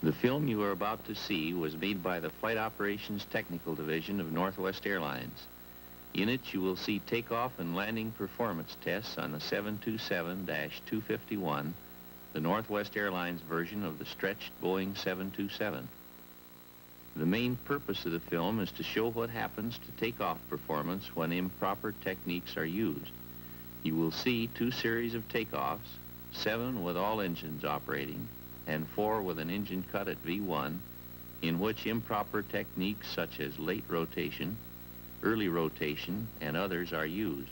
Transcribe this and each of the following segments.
The film you are about to see was made by the Flight Operations Technical Division of Northwest Airlines. In it, you will see takeoff and landing performance tests on the 727-251, the Northwest Airlines version of the stretched Boeing 727. The main purpose of the film is to show what happens to takeoff performance when improper techniques are used. You will see two series of takeoffs, seven with all engines operating, and four with an engine cut at V1, in which improper techniques such as late rotation, early rotation, and others are used.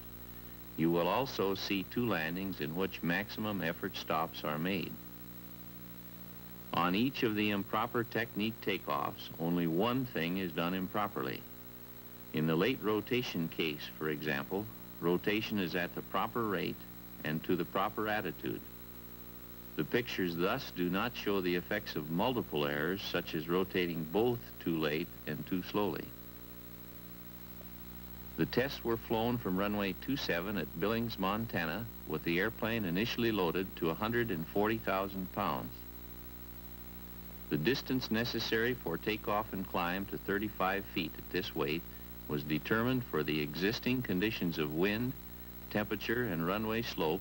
You will also see two landings in which maximum effort stops are made. On each of the improper technique takeoffs, only one thing is done improperly. In the late rotation case, for example, rotation is at the proper rate and to the proper attitude. The pictures thus do not show the effects of multiple errors, such as rotating both too late and too slowly. The tests were flown from runway 27 at Billings, Montana, with the airplane initially loaded to 140,000 pounds. The distance necessary for takeoff and climb to 35 feet at this weight was determined for the existing conditions of wind, temperature, and runway slope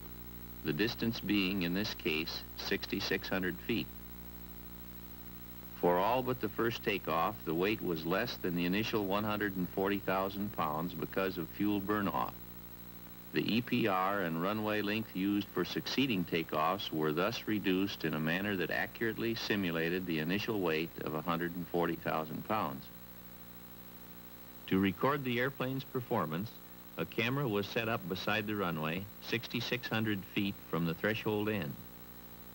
the distance being, in this case, 6,600 feet. For all but the first takeoff, the weight was less than the initial 140,000 pounds because of fuel burn-off. The EPR and runway length used for succeeding takeoffs were thus reduced in a manner that accurately simulated the initial weight of 140,000 pounds. To record the airplane's performance, a camera was set up beside the runway, 6,600 feet from the threshold end.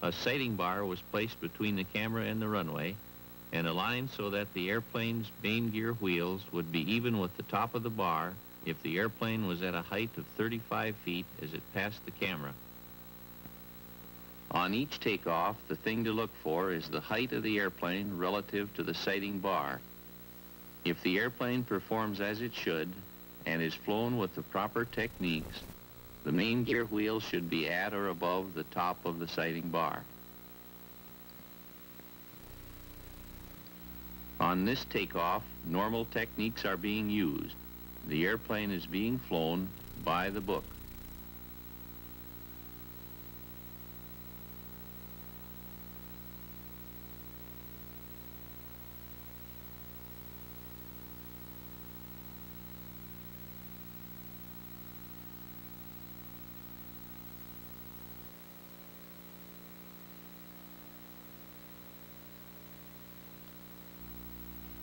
A sighting bar was placed between the camera and the runway and aligned so that the airplane's main gear wheels would be even with the top of the bar if the airplane was at a height of 35 feet as it passed the camera. On each takeoff, the thing to look for is the height of the airplane relative to the sighting bar. If the airplane performs as it should, and is flown with the proper techniques, the main gear wheel should be at or above the top of the sighting bar. On this takeoff, normal techniques are being used. The airplane is being flown by the book.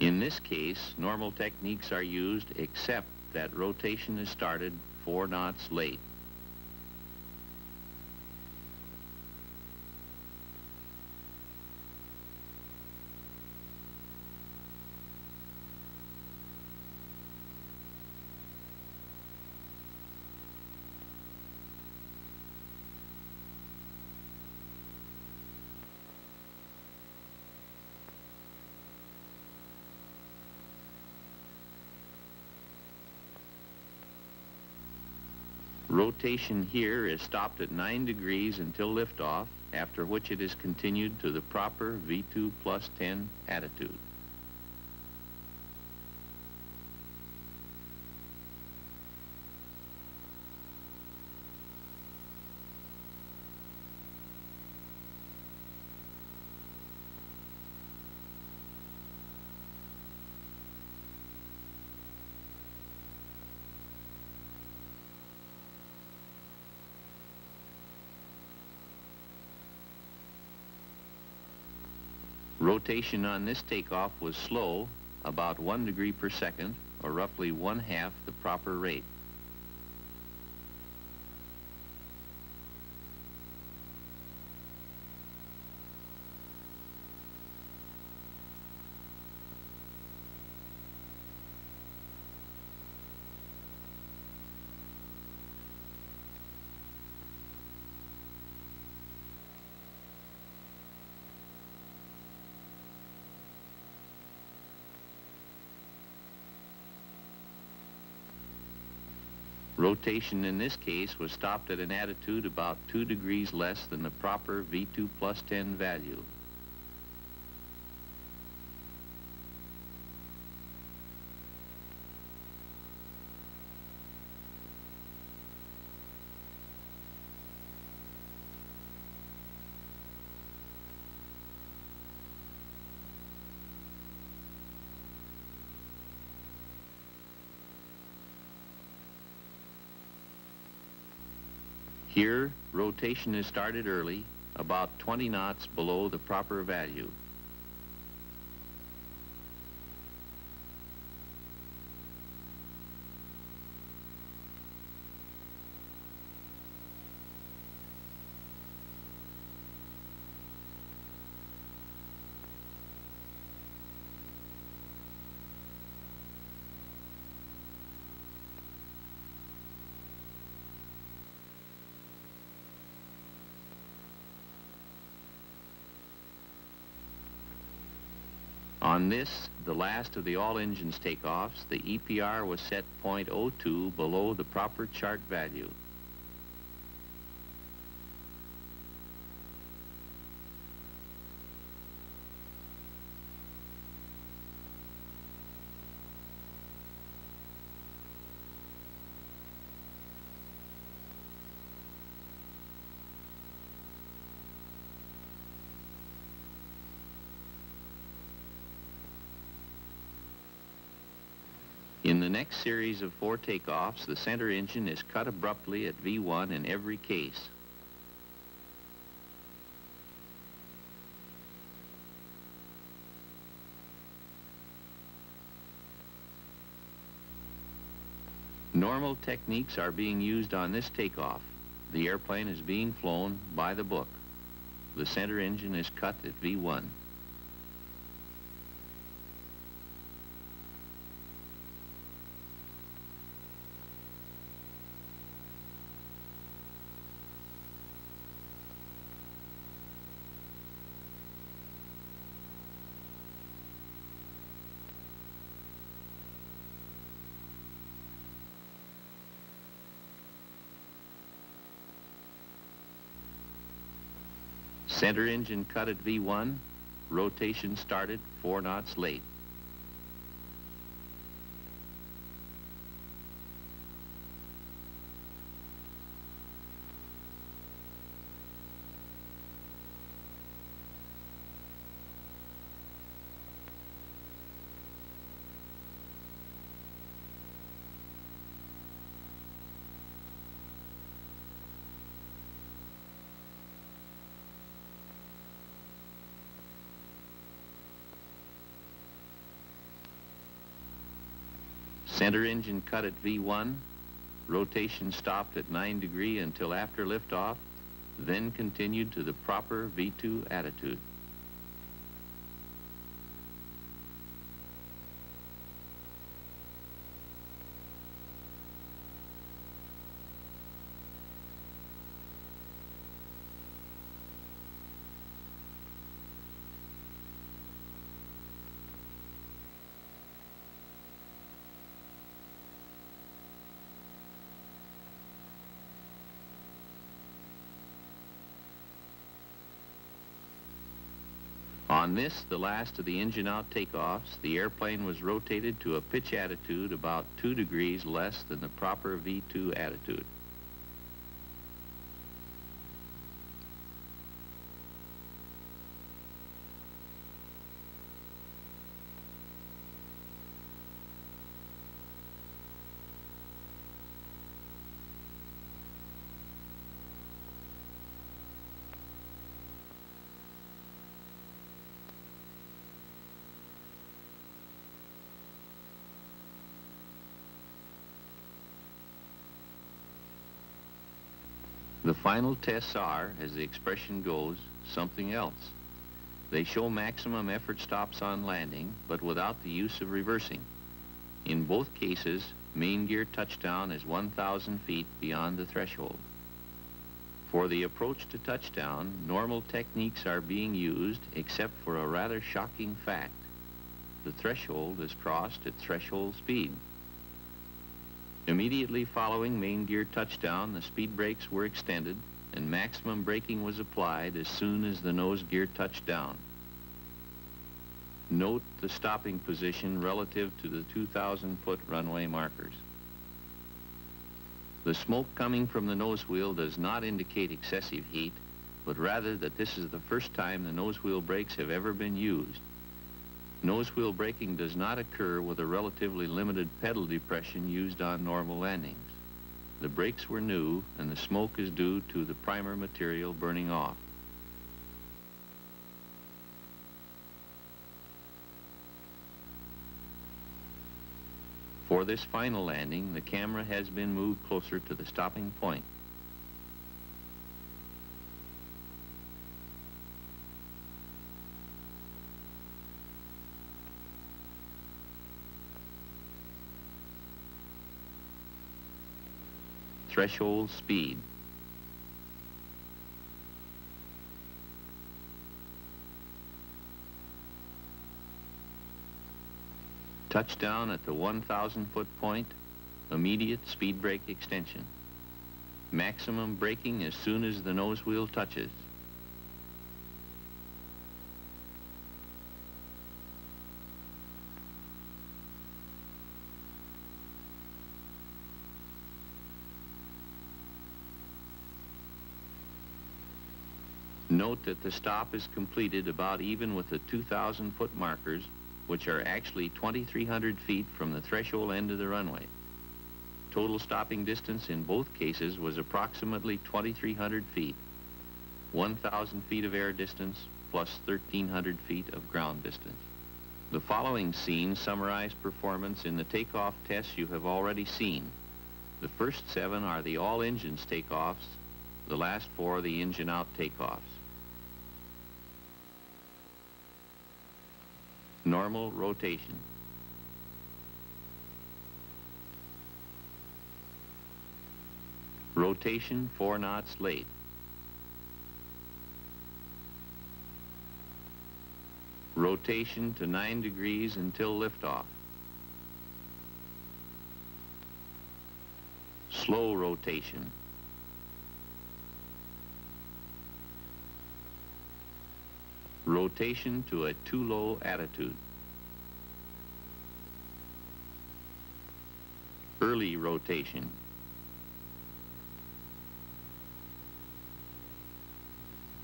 In this case, normal techniques are used except that rotation is started four knots late. Rotation here is stopped at 9 degrees until liftoff, after which it is continued to the proper V2 plus 10 attitude. Rotation on this takeoff was slow, about one degree per second, or roughly one half the proper rate. Rotation in this case was stopped at an attitude about 2 degrees less than the proper V2 plus 10 value. Here, rotation is started early, about 20 knots below the proper value. On this, the last of the all engines takeoffs, the EPR was set .02 below the proper chart value. In the next series of four takeoffs, the center engine is cut abruptly at V1 in every case. Normal techniques are being used on this takeoff. The airplane is being flown by the book. The center engine is cut at V1. Center engine cut at V1, rotation started four knots late. Center engine cut at V1, rotation stopped at 9 degree until after liftoff, then continued to the proper V2 attitude. On this, the last of the engine out takeoffs, the airplane was rotated to a pitch attitude about two degrees less than the proper V2 attitude. The final tests are, as the expression goes, something else. They show maximum effort stops on landing, but without the use of reversing. In both cases, main gear touchdown is 1,000 feet beyond the threshold. For the approach to touchdown, normal techniques are being used except for a rather shocking fact. The threshold is crossed at threshold speed. Immediately following main gear touchdown, the speed brakes were extended and maximum braking was applied as soon as the nose gear touched down. Note the stopping position relative to the 2,000-foot runway markers. The smoke coming from the nose wheel does not indicate excessive heat, but rather that this is the first time the nose wheel brakes have ever been used. Nose wheel braking does not occur with a relatively limited pedal depression used on normal landings. the brakes were new and the smoke is due to the primer material burning off. For this final landing, the camera has been moved closer to the stopping point. Threshold speed. Touchdown at the 1,000 foot point, immediate speed brake extension. Maximum braking as soon as the nose wheel touches. Note that the stop is completed about even with the 2,000 foot markers, which are actually 2,300 feet from the threshold end of the runway. Total stopping distance in both cases was approximately 2,300 feet, 1,000 feet of air distance plus 1,300 feet of ground distance. The following scenes summarize performance in the takeoff tests you have already seen. The first seven are the all engines takeoffs, the last four the engine out takeoffs. Normal rotation. Rotation four knots late. Rotation to 9 degrees until liftoff. Slow rotation. Rotation to a too low attitude. Early rotation.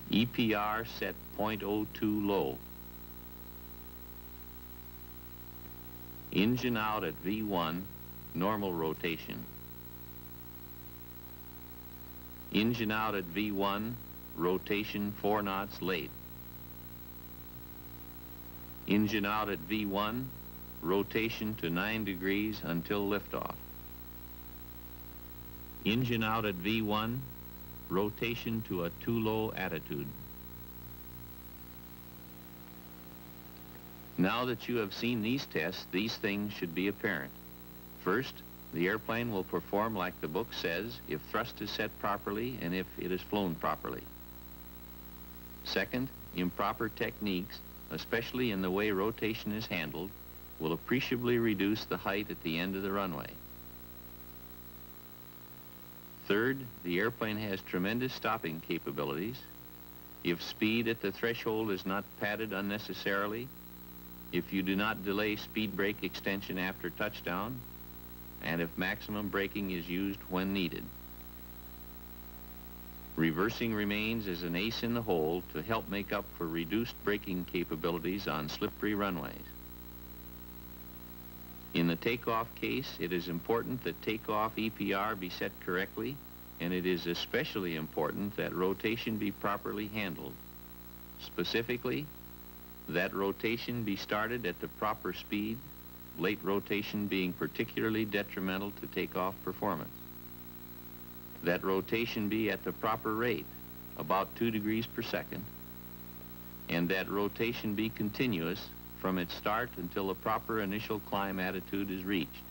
EPR set 0.02 low. Engine out at V1, normal rotation. Engine out at V1, rotation 4 knots late. Engine out at V1, rotation to 9 degrees until liftoff. Engine out at V1, rotation to a too low attitude. Now that you have seen these tests, these things should be apparent. First, the airplane will perform like the book says if thrust is set properly and if it is flown properly. Second, improper techniques, especially in the way rotation is handled, will appreciably reduce the height at the end of the runway. Third, the airplane has tremendous stopping capabilities. If speed at the threshold is not padded unnecessarily, if you do not delay speed brake extension after touchdown, and if maximum braking is used when needed. Reversing remains as an ace in the hole to help make up for reduced braking capabilities on slippery runways. In the takeoff case, it is important that takeoff EPR be set correctly, and it is especially important that rotation be properly handled. Specifically, that rotation be started at the proper speed, late rotation being particularly detrimental to takeoff performance. That rotation be at the proper rate, about 2 degrees per second, and that rotation be continuous from its start until the proper initial climb attitude is reached.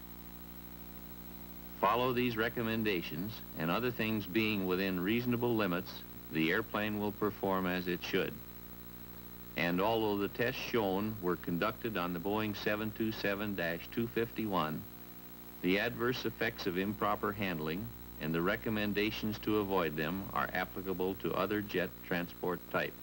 Follow these recommendations, and other things being within reasonable limits, the airplane will perform as it should. And although the tests shown were conducted on the Boeing 727-251, the adverse effects of improper handling and the recommendations to avoid them are applicable to other jet transport types.